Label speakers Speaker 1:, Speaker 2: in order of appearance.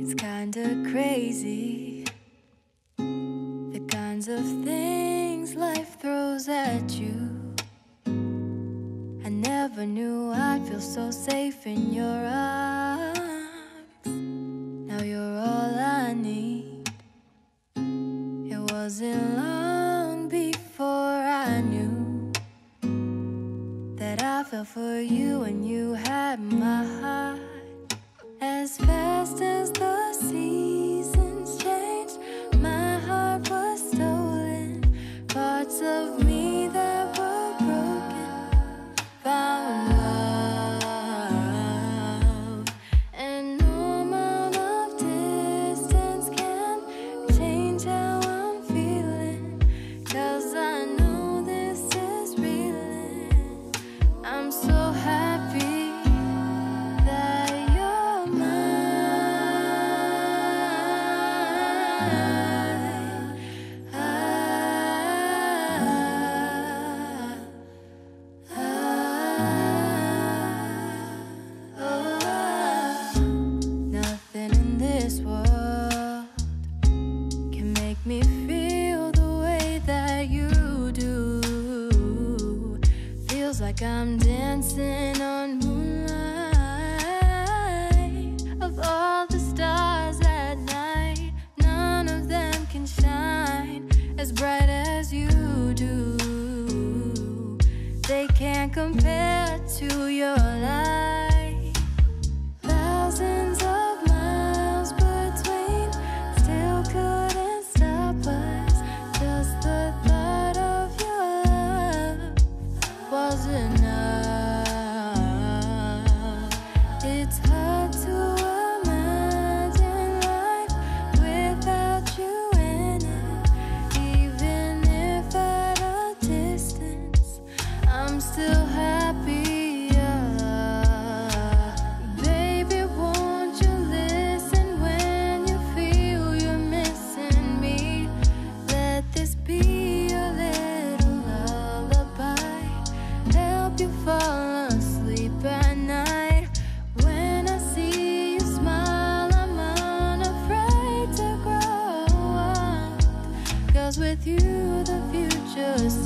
Speaker 1: It's kinda crazy the kinds of things life throws at you. I never knew I'd feel so safe in your arms. Now you're all I need. It wasn't long. For you and you had my heart. they can't compare to your life. through the future.